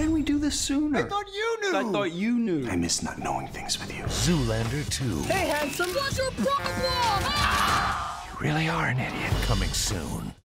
didn't we do this sooner? I thought you knew. I thought you knew. I miss not knowing things with you. Zoolander 2. Hey, handsome, what's your problem? You really are an idiot. Coming soon.